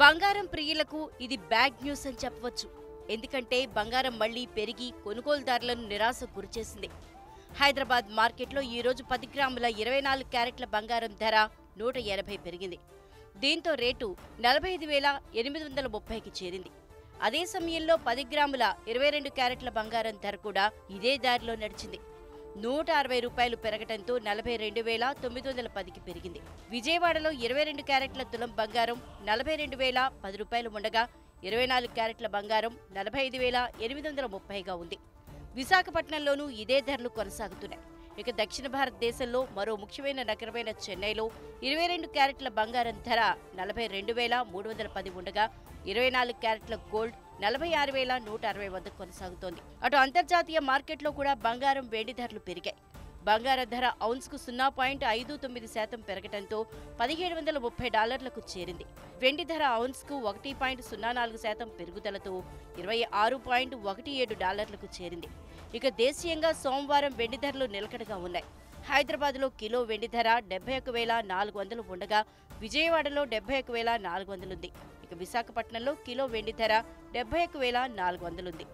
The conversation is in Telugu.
బంగారం ప్రియులకు ఇది బ్యాడ్ న్యూస్ అని చెప్పవచ్చు. ఎందుకంటే బంగారం మళ్ళీ పెరిగి కొనుగోలుదారులను నిరాశ గురిచేసింది. హైదరాబాద్ మార్కెట్లో ఈరోజు పది గ్రాముల ఇరవై నాలుగు క్యారెట్ల బంగారం ధర నూట ఎనభై పెరిగింది. దీంతో రేటు నలభై ఐదు వేల ఎనిమిది వందల ముప్పైకి చేరింది. అదే సమయంలో పది గ్రాముల ఇరవై రెండు క్యారెట్ల బంగారం ధర కూడా ఇదే దారిలో నడిచింది. నూట అరవై రూపాయలు పెరగటంతో నలభై రెండు వేల తొమ్మిది వందల పదికి పెరిగింది. విజయవాడలో ఇరవై రెండు క్యారెట్ల తులం బంగారం నలభై రెండు వేల పది రూపాయలు ఉండగా ఇరవై నాలుగు క్యారెట్ల బంగారం నలభై ఐదు వేల ఎనిమిది వందల ముప్పైగా ఉంది. విశాఖపట్నంలోనూ ఇదే ధరలు కొనసాగుతున్నాయి. ఇక దక్షిణ భారతదేశంలో మరో ముఖ్యమైన నగరమైన చెన్నైలో ఇరవై రెండు క్యారెట్ల బంగారం ధర నలభై రెండు వేల మూడు వందల పది ఉండగా ఇరవై నాలుగు క్యారెట్ల గోల్డ్ నలభై ఆరు వేల నూట అరవై వద్ద కొనసాగుతోంది. అటు అంతర్జాతీయ మార్కెట్లో కూడా బంగారం వెండి ధరలు పెరిగాయి. బంగార ధర ఔన్స్కు సున్నా పాయింట్ ఐదు తొమ్మిది శాతం పెరగడంతో పదిహేడు వందల ముప్పై డాలర్లకు చేరింది. వెండి ధర ఔన్స్కు ఒకటి పాయింట్ సున్నా నాలుగు శాతం పెరుగుదలతో ఇరవై ఆరు పాయింట్ ఒకటి ఏడు డాలర్లకు చేరింది. ఇక దేశీయంగా సోమవారం వెండి ధరలు నిలకడగా ఉన్నాయి. హైదరాబాద్లో కిలో వెండి ధర డెబ్బై ఒక వేల నాలుగు వందలు ఉండగా విజయవాడలో డెబ్బై ఒక వేల నాలుగు వందలుంది. ఇక విశాఖపట్నంలో కిలో వెండి ధర డెబ్బై ఒక వేల నాలుగు వందలుంది.